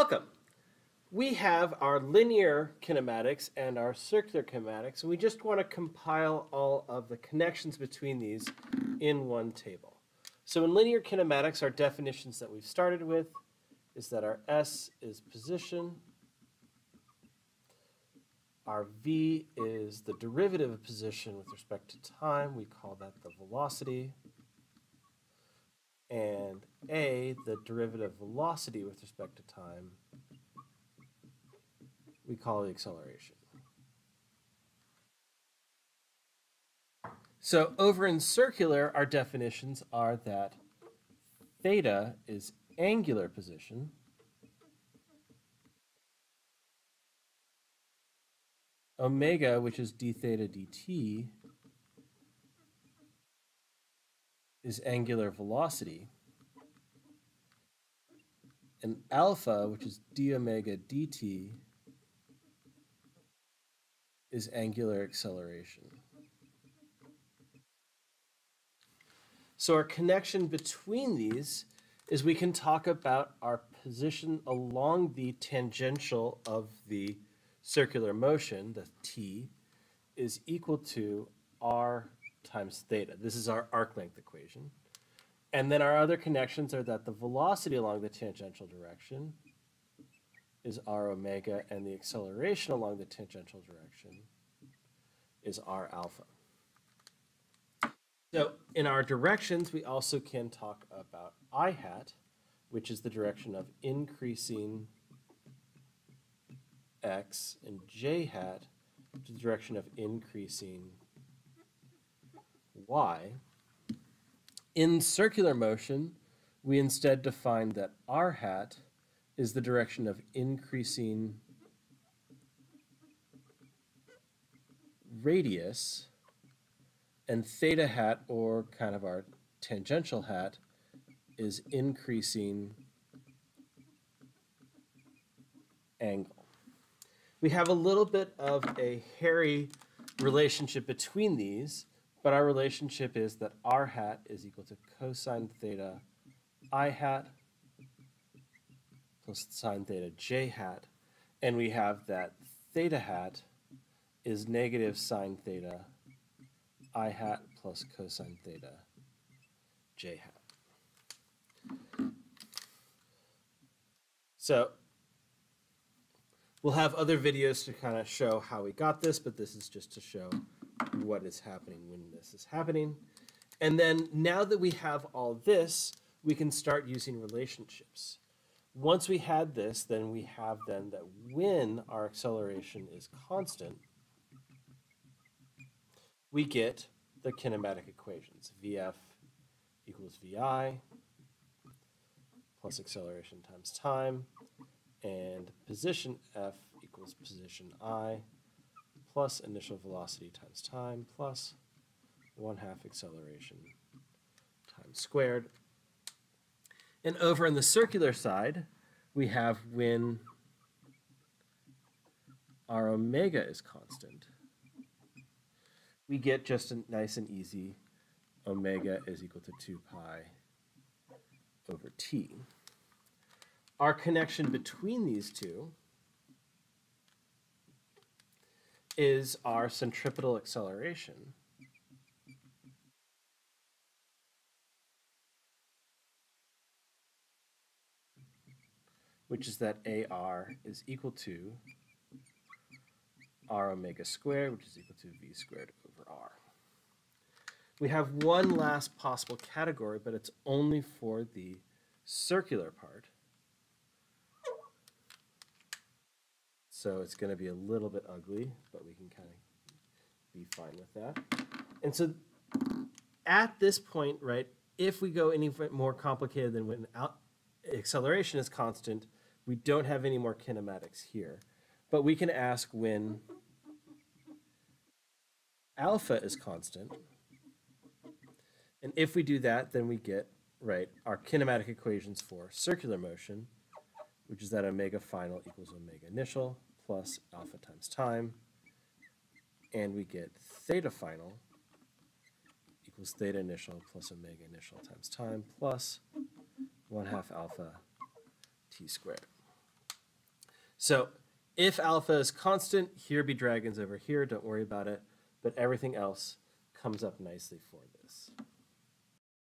Welcome. We have our linear kinematics and our circular kinematics, and we just want to compile all of the connections between these in one table. So in linear kinematics, our definitions that we've started with is that our S is position, our V is the derivative of position with respect to time, we call that the velocity, A, the derivative velocity with respect to time, we call the acceleration. So over in circular, our definitions are that theta is angular position, omega, which is d theta dt, is angular velocity, and alpha, which is d omega dt, is angular acceleration. So our connection between these is we can talk about our position along the tangential of the circular motion, the t, is equal to r times theta. This is our arc length equation. And then our other connections are that the velocity along the tangential direction is r omega, and the acceleration along the tangential direction is r alpha. So in our directions, we also can talk about i hat, which is the direction of increasing x, and j hat, which is the direction of increasing y. In circular motion, we instead define that r hat is the direction of increasing radius, and theta hat, or kind of our tangential hat, is increasing angle. We have a little bit of a hairy relationship between these, but our relationship is that r hat is equal to cosine theta i hat plus sine theta j hat, and we have that theta hat is negative sine theta i hat plus cosine theta j hat. So we'll have other videos to kind of show how we got this, but this is just to show what is happening when this is happening. And then now that we have all this, we can start using relationships. Once we had this, then we have then that when our acceleration is constant, we get the kinematic equations. Vf equals Vi plus acceleration times time, and position F equals position I plus initial velocity times time plus 1 half acceleration times squared. And over on the circular side, we have when our omega is constant, we get just a nice and easy omega is equal to 2 pi over t. Our connection between these two is our centripetal acceleration. which is that AR is equal to R omega squared, which is equal to V squared over R. We have one last possible category, but it's only for the circular part. So it's going to be a little bit ugly, but we can kind of be fine with that. And so at this point, right, if we go any more complicated than when acceleration is constant, we don't have any more kinematics here. But we can ask when alpha is constant. And if we do that, then we get, right, our kinematic equations for circular motion, which is that omega final equals omega initial plus alpha times time. And we get theta final equals theta initial plus omega initial times time plus 1 half alpha t squared. So if alpha is constant, here be dragons over here, don't worry about it, but everything else comes up nicely for this.